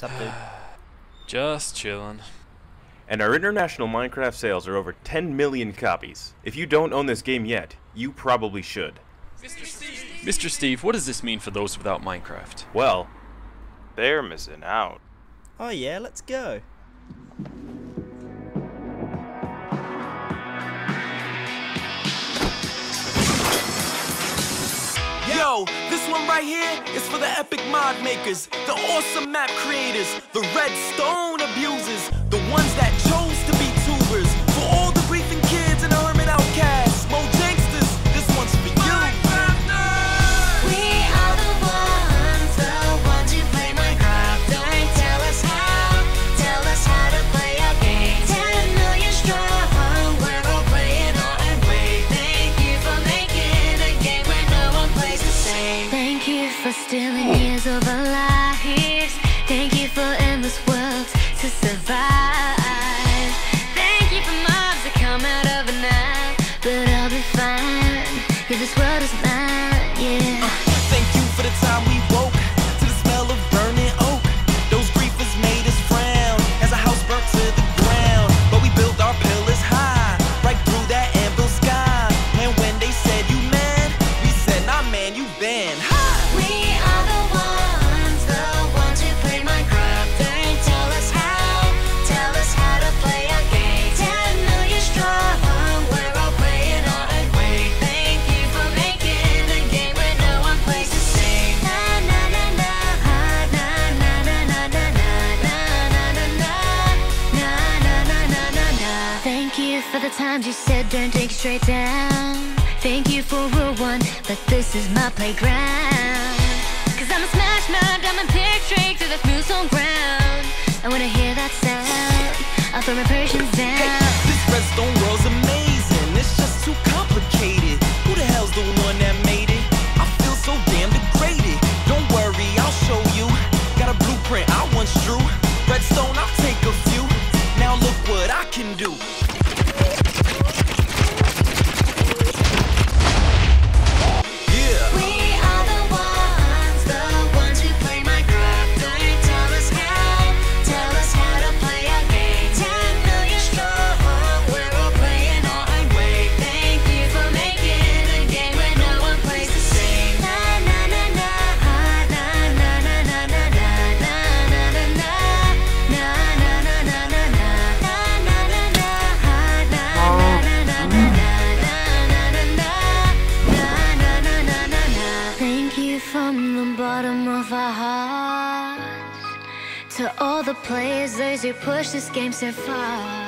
What's up, dude? Just chilling. And our international Minecraft sales are over 10 million copies. If you don't own this game yet, you probably should. Mr. Steve! Mr. Steve, what does this mean for those without Minecraft? Well, they're missing out. Oh yeah, let's go. This one right here is for the epic mod makers, the awesome map creators, the redstone abusers, the ones that chose to survive. you for the times you said don't take straight down. Thank you for rule one, but this is my playground. Cause I'm a smash mouth, I'm a pear trick to the smooth on ground. And when I hear that sound, I'll throw my Persians down. To all the players, as you push this game so far.